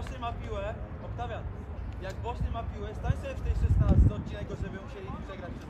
Bośny ma piłę, Oktawian, jak Bośny ma piłę, stań sobie w tej 16, odcinaj go, żeby musieli przegrać.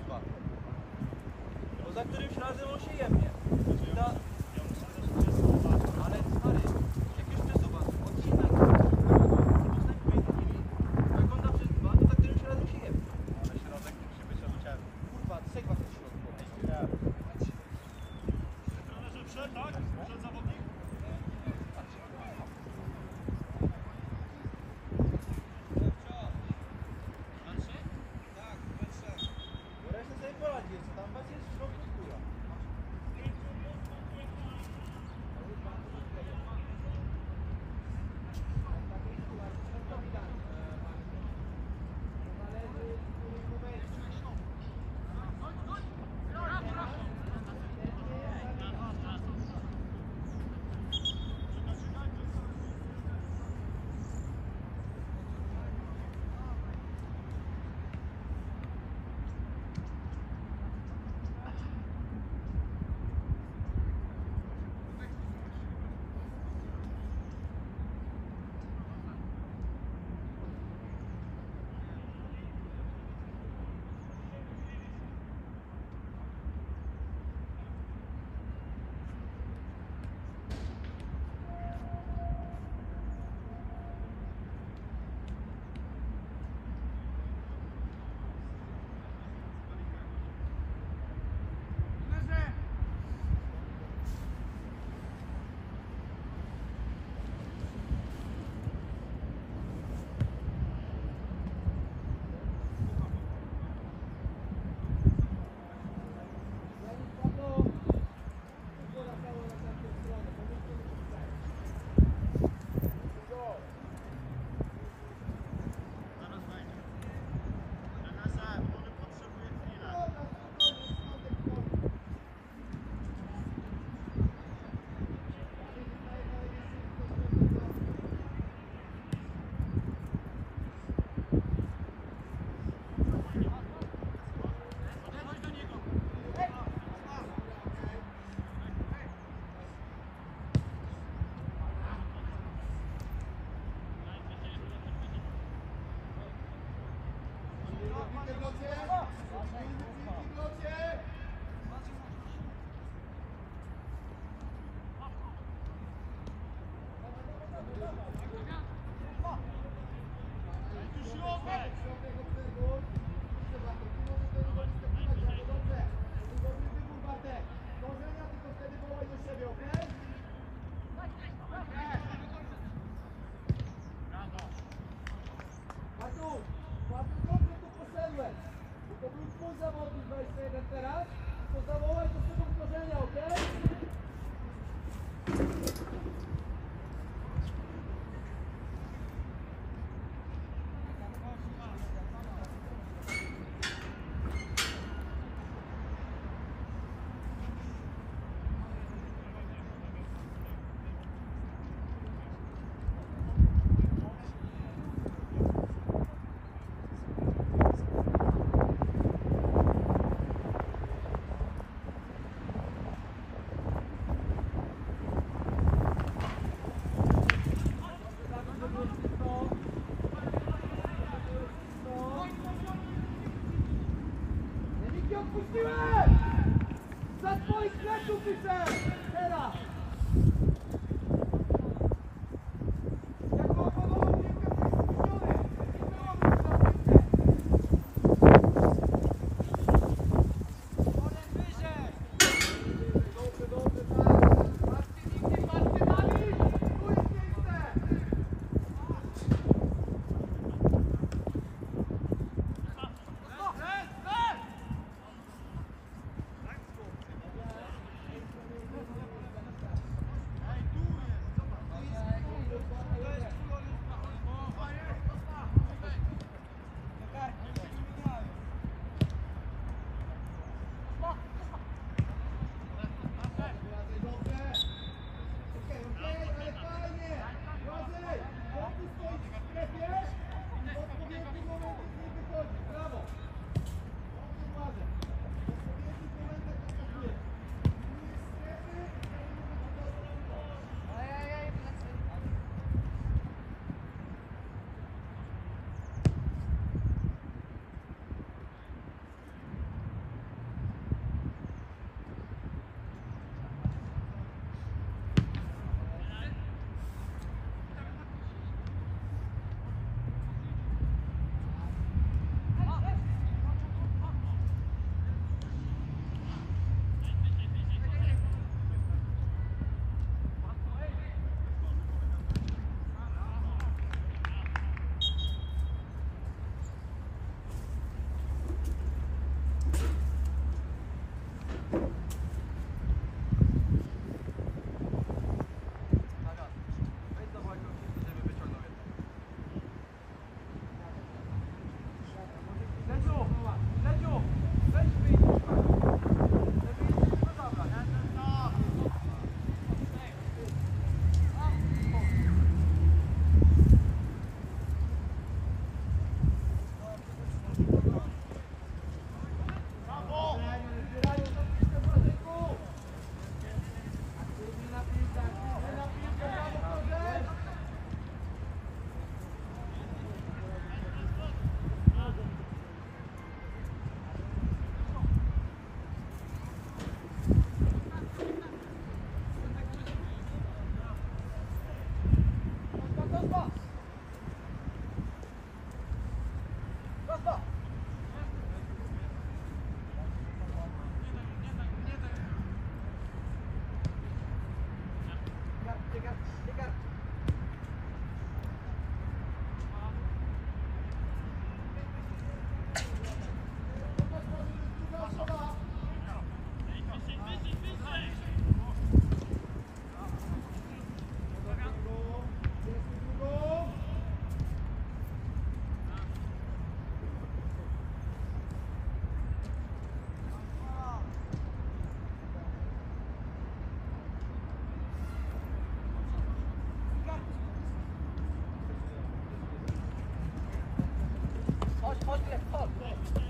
Chodź, chodź,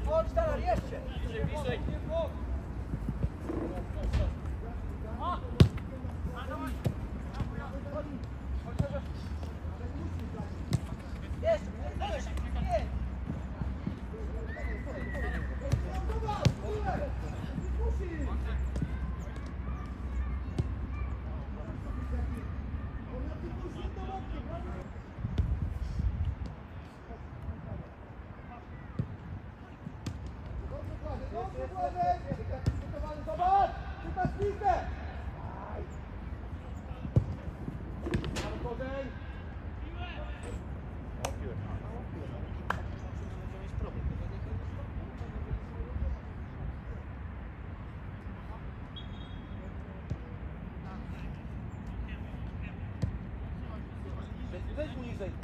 chodź, teraz jeszcze. Bliżej, bliżej.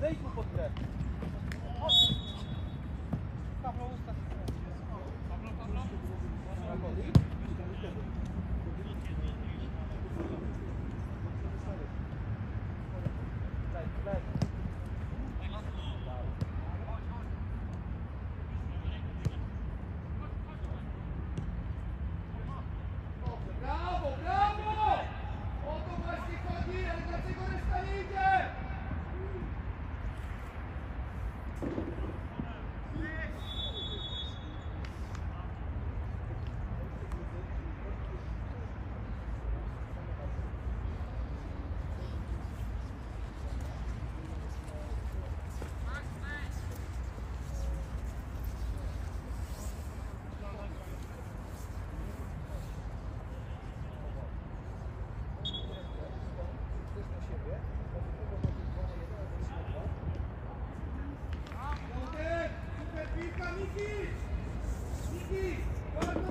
weet me wat betreft. 수비! 수비!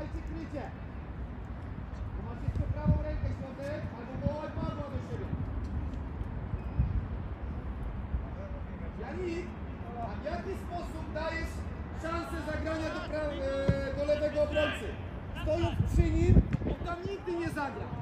Dawajcie krycie. Bo macie prawą rękę środek, albo wołaj Pawła do siebie. Janik, a w jaki sposób dajesz szansę zagrania do, e, do lewego obrońcy? Stojąc przy nim, on tam nigdy nie zagra.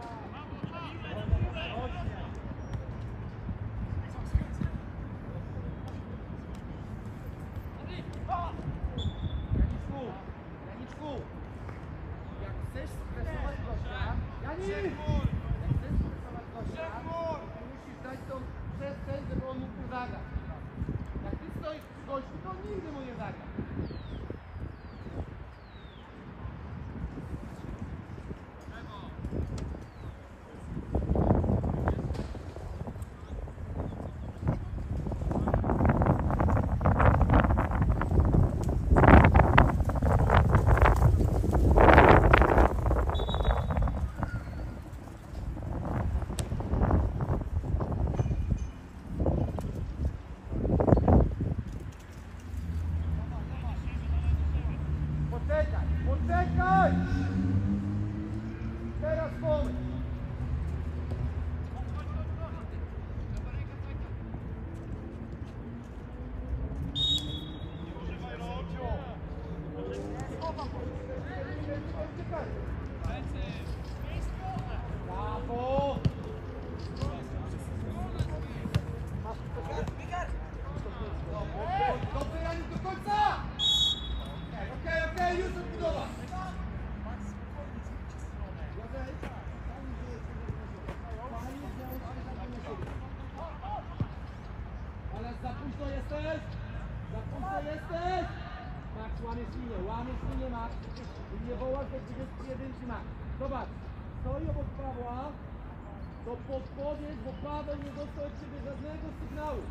podjedź, bo Paweł nie dostał od Ciebie żadnego sygnału.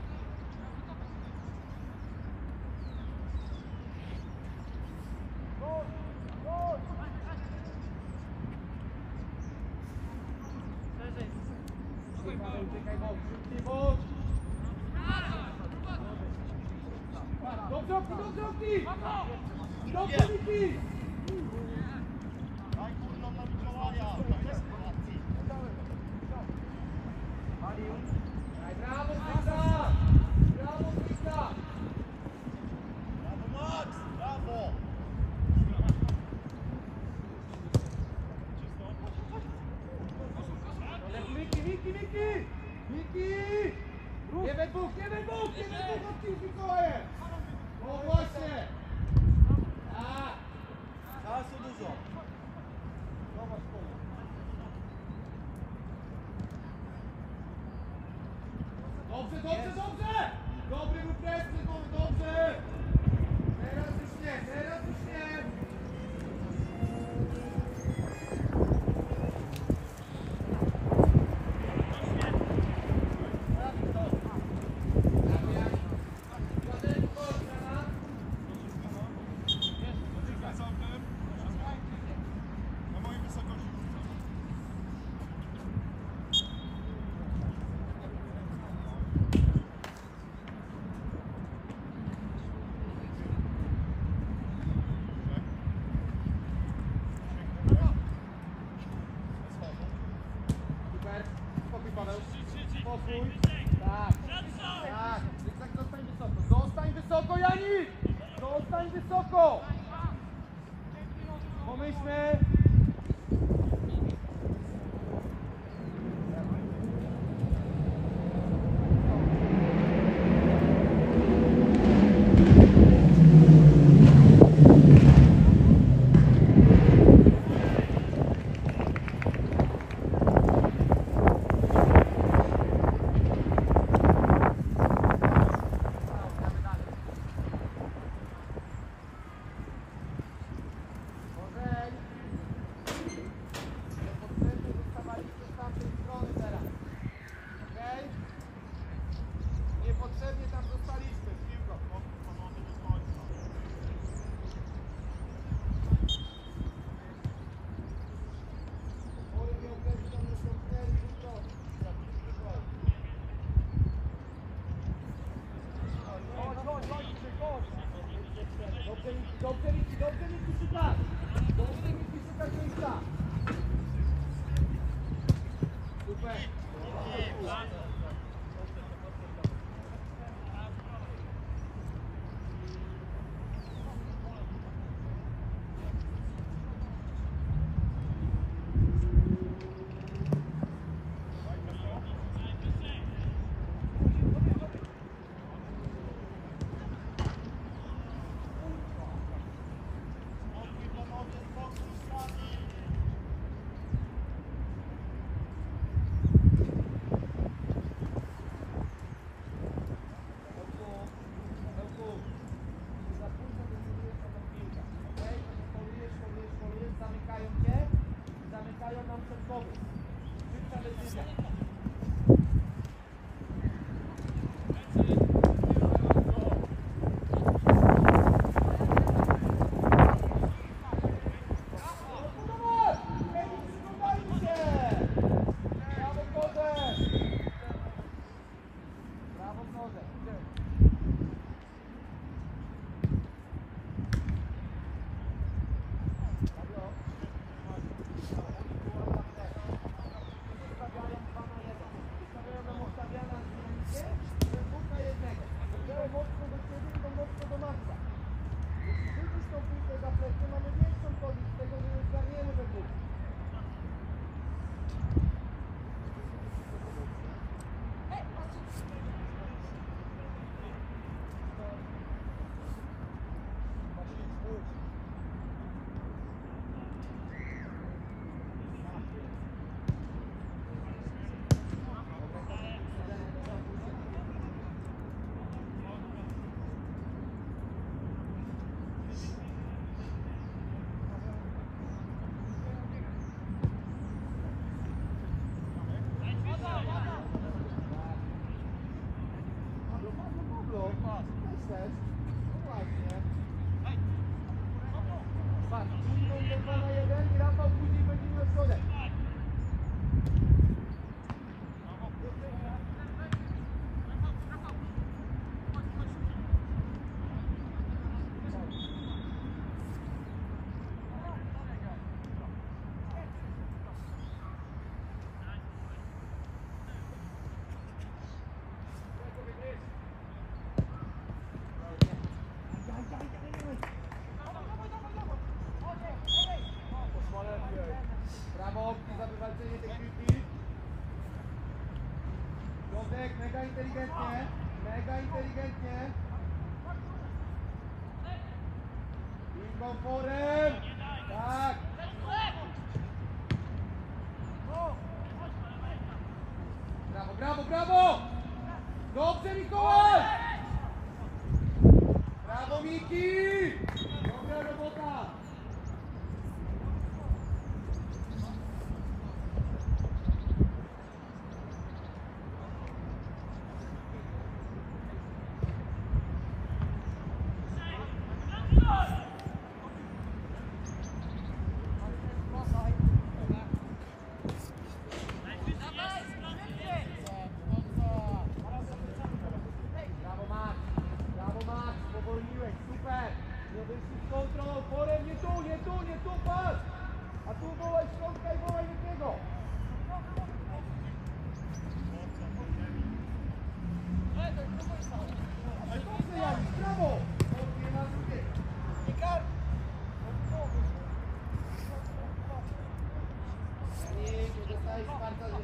Chodź, chodź! Paweł, uciekaj bok, szybciej bok! Dobrze, dobrze, dobrze! Do koniki!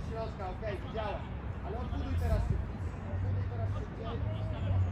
Środka, okej, widziałem. Ale odbuduj teraz szybciej. Odbuduj teraz.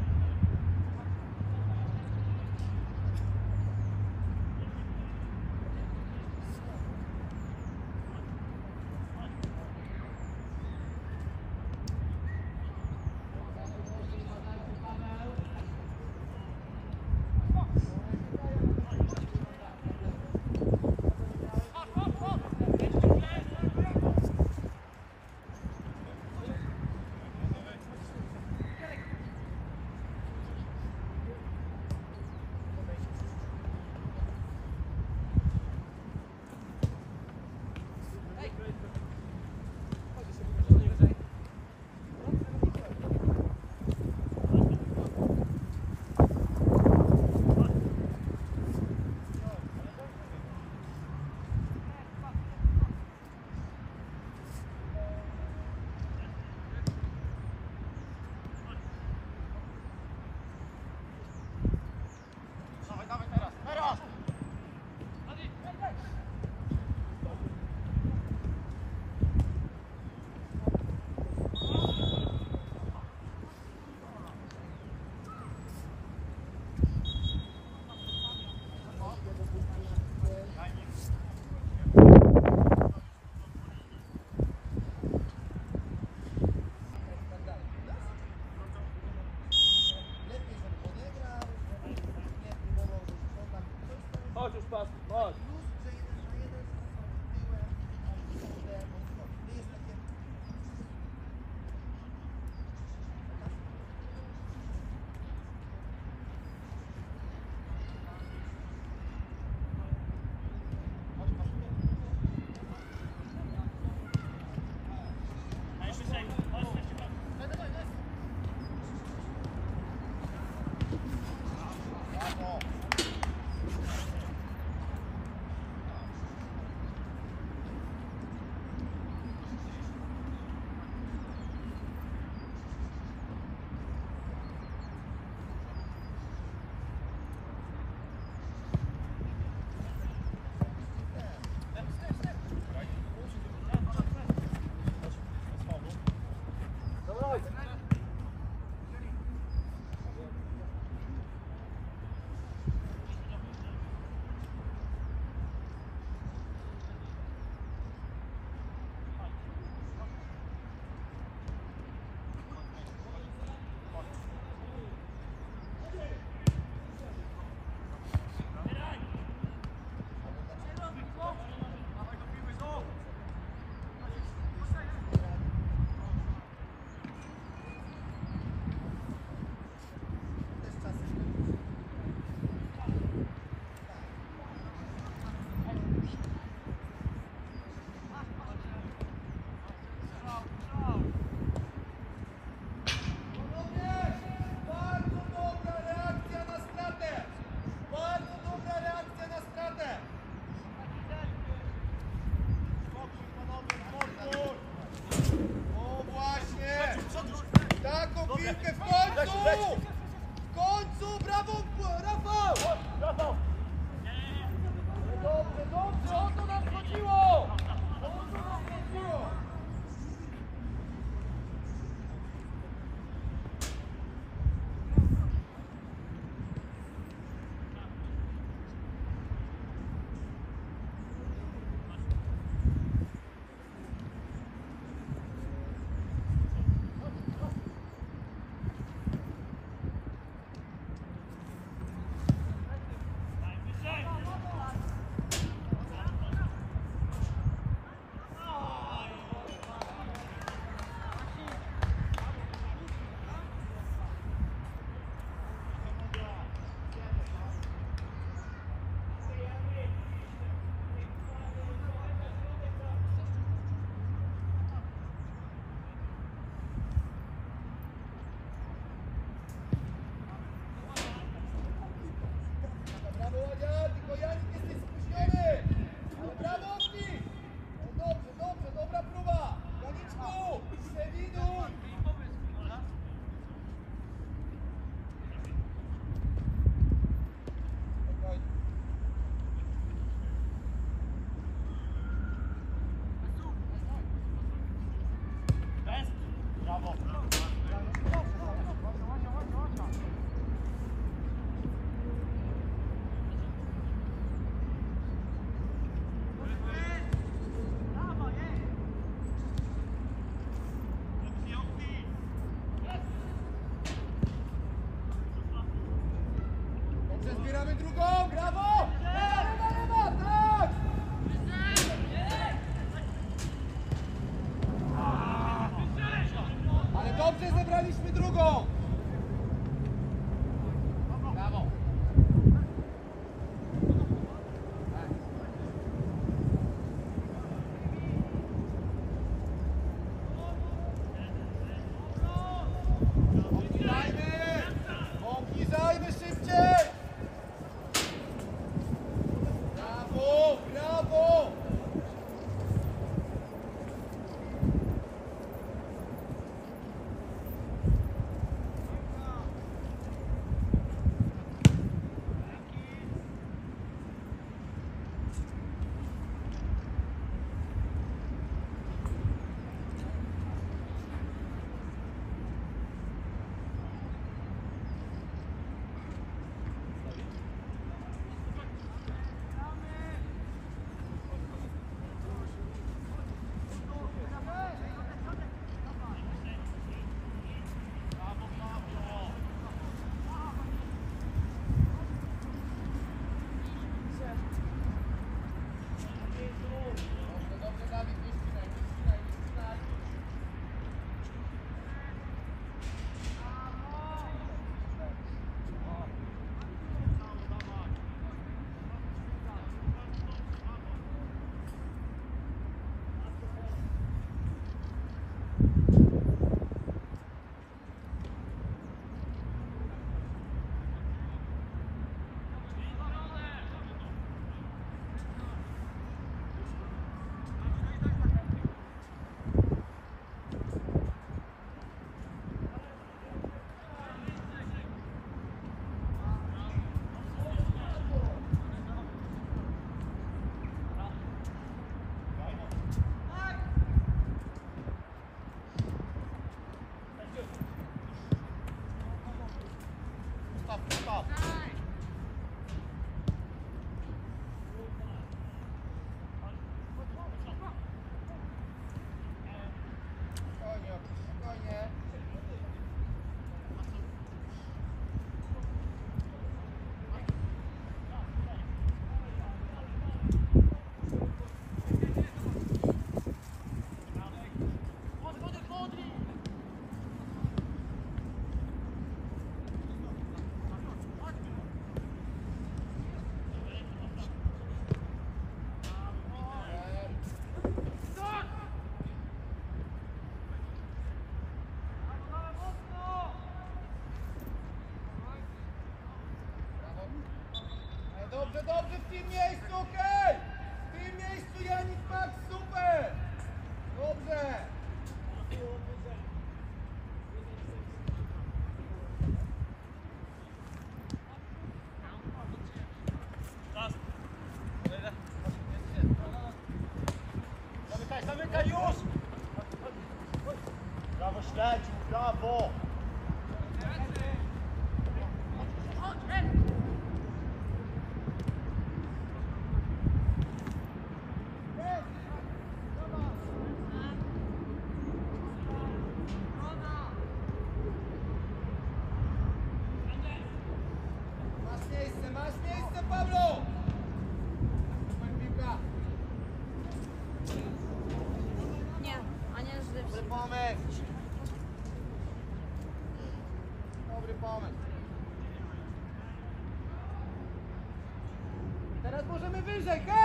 Dobrze, dobrze w tym miejscu! music. Hey!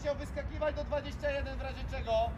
musiał wyskakiwać do 21 w razie czego.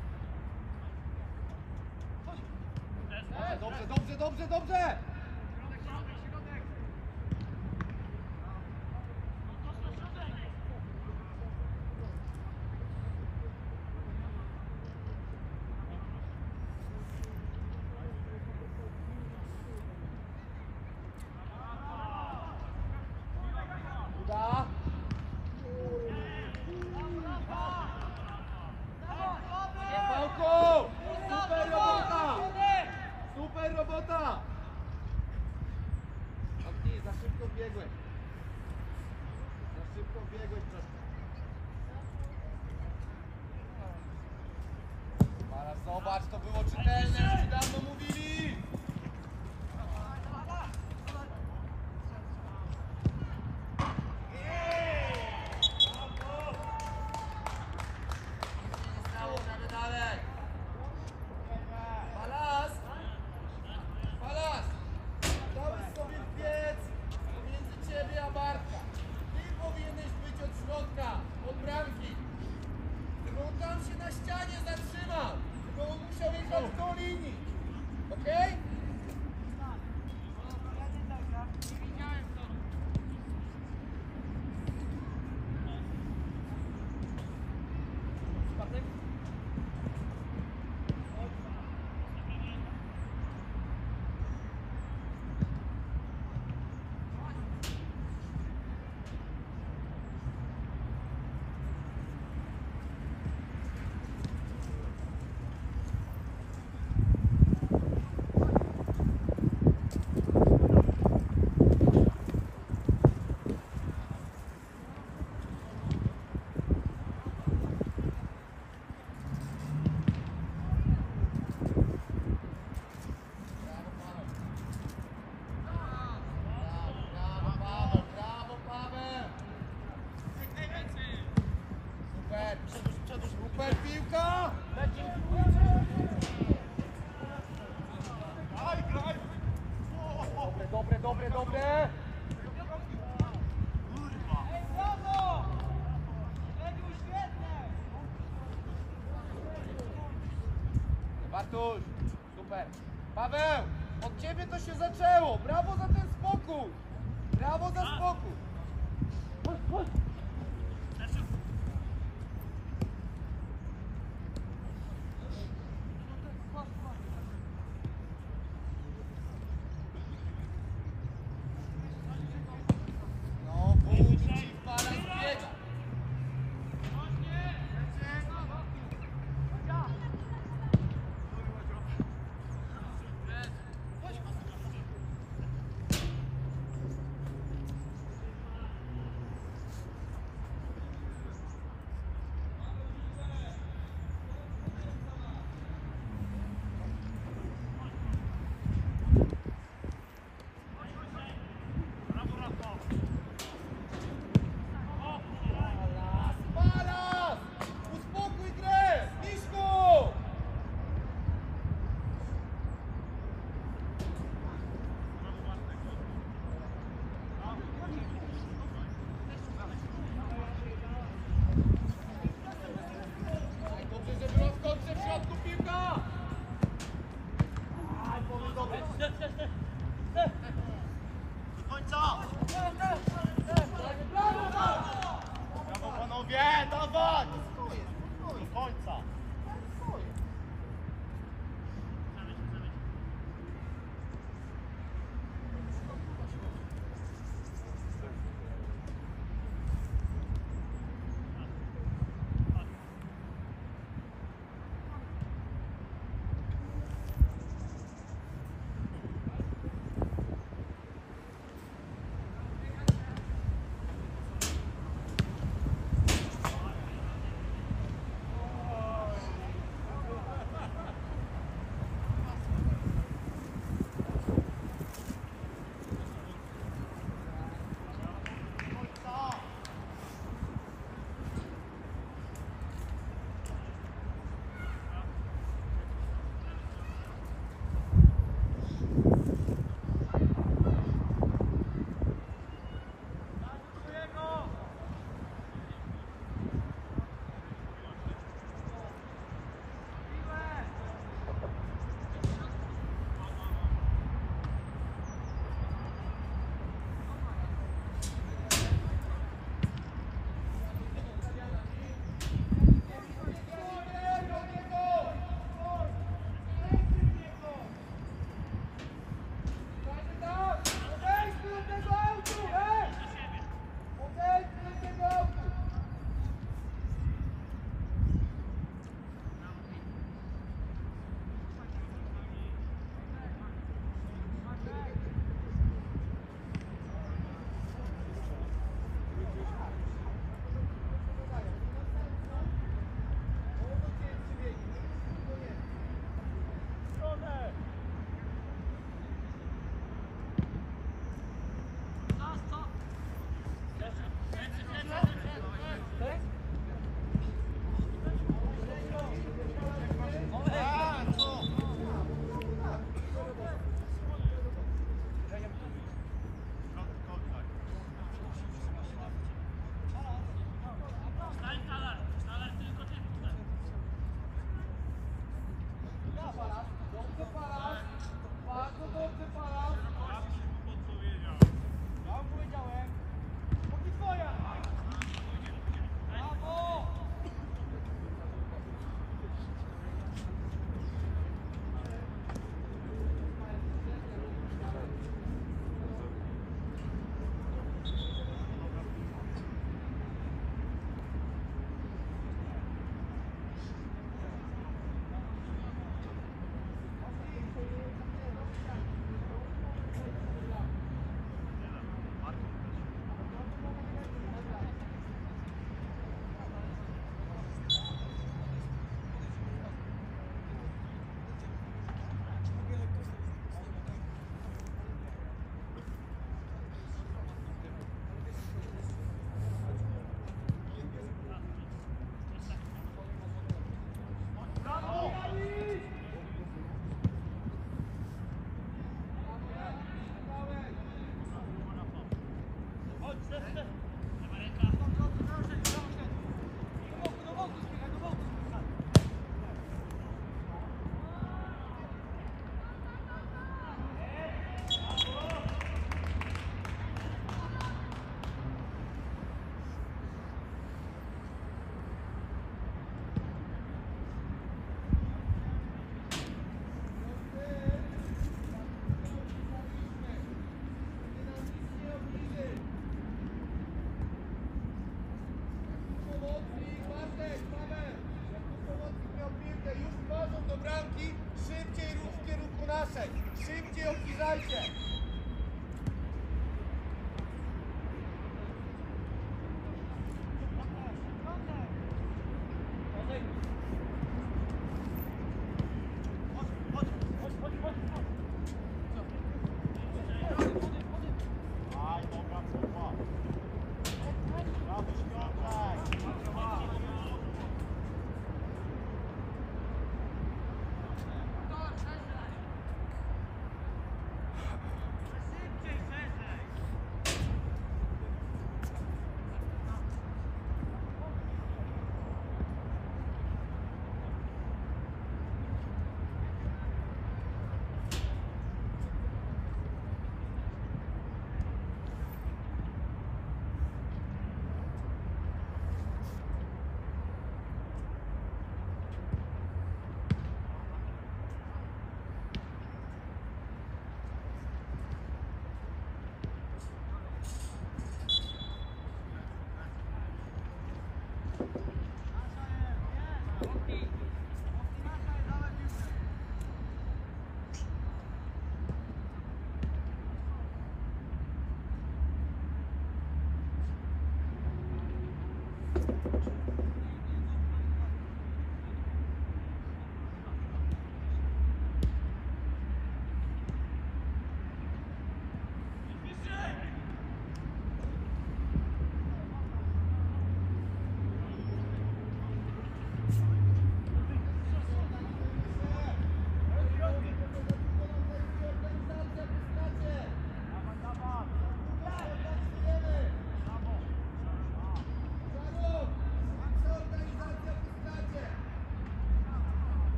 Się zaczęło.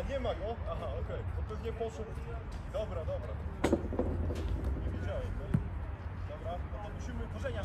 A, nie ma go? Aha, okej. Okay. To pewnie poszedł. Dobra, dobra. Nie wiedziałem, no. Dobra, no to musimy korzenia.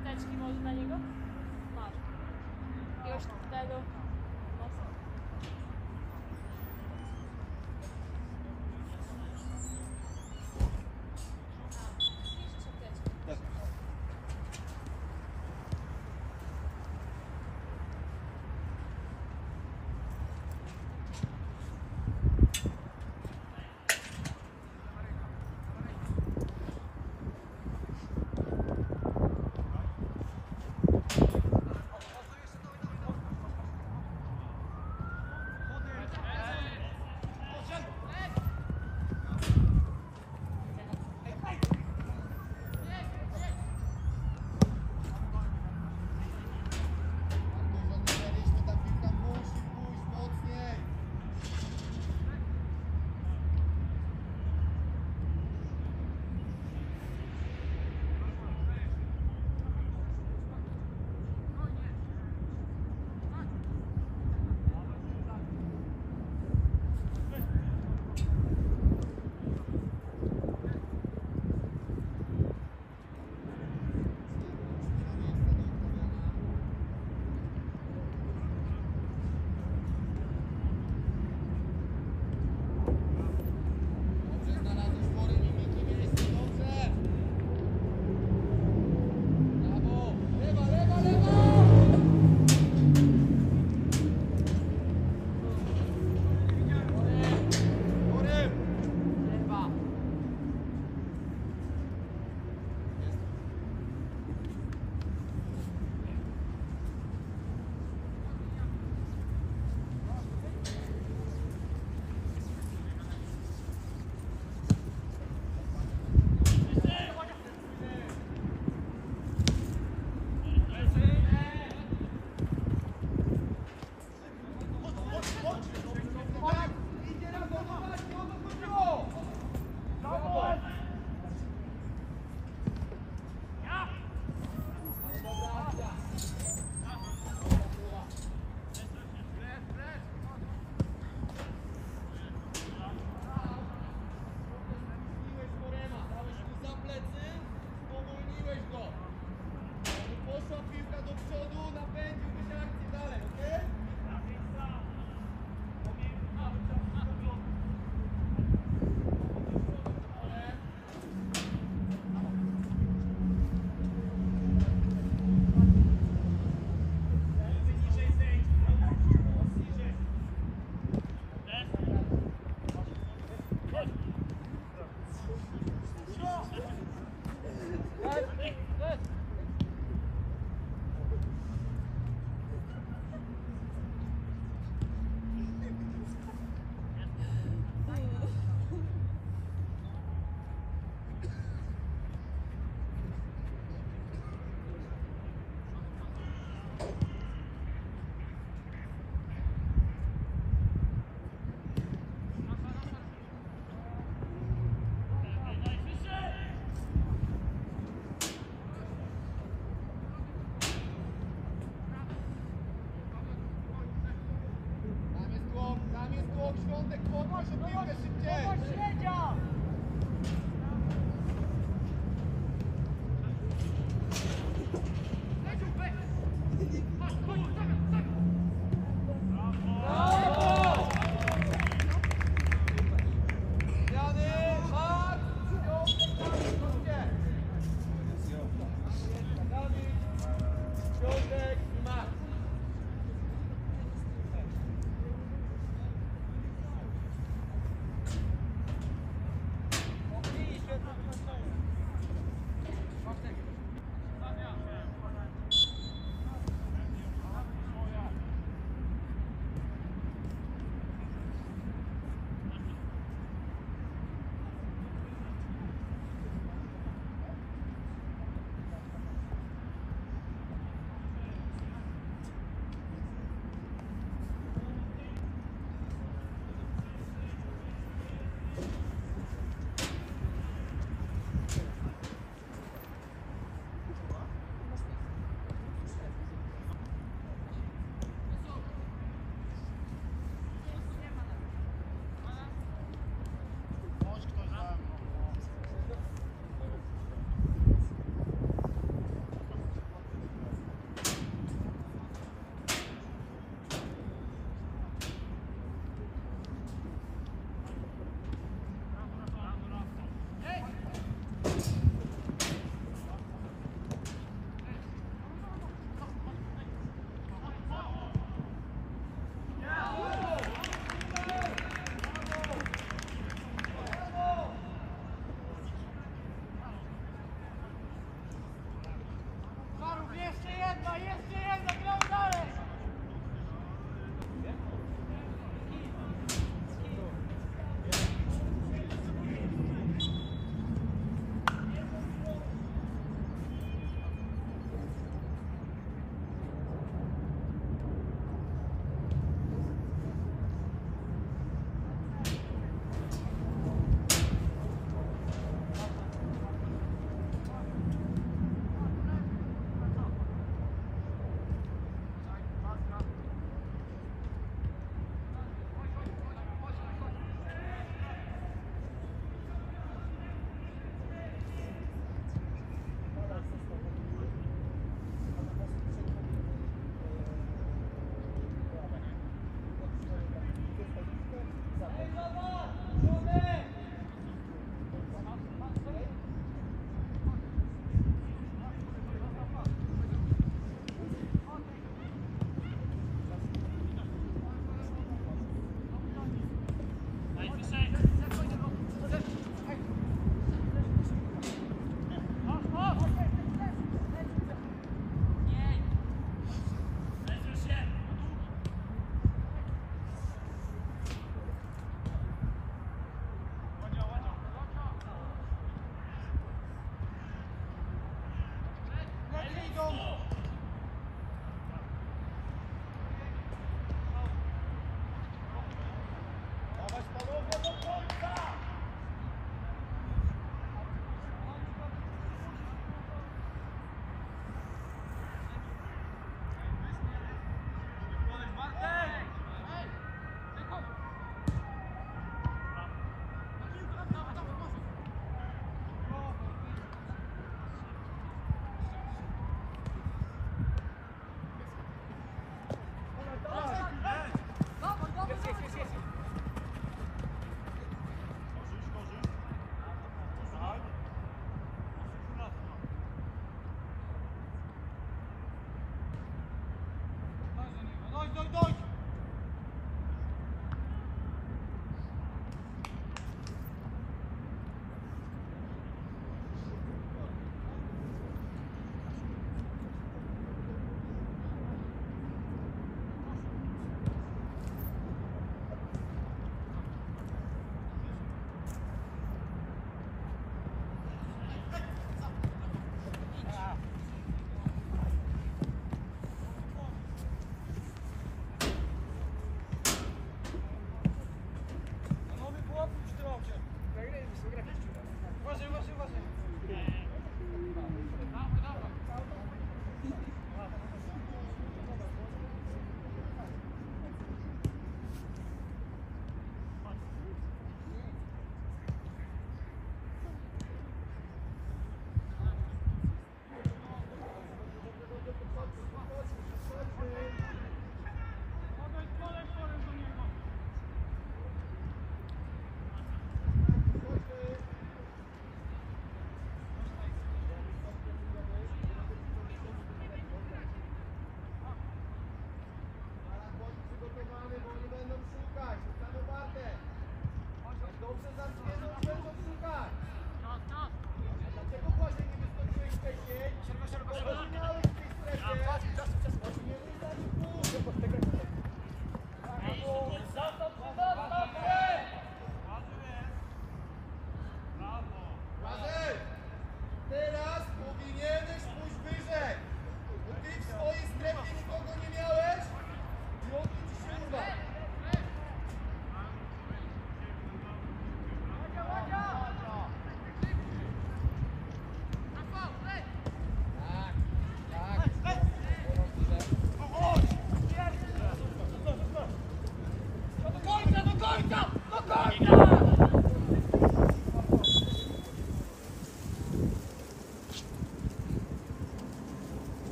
Apteczki może dla niego? Masz. Jakiegoś tego. 我过去我有点事情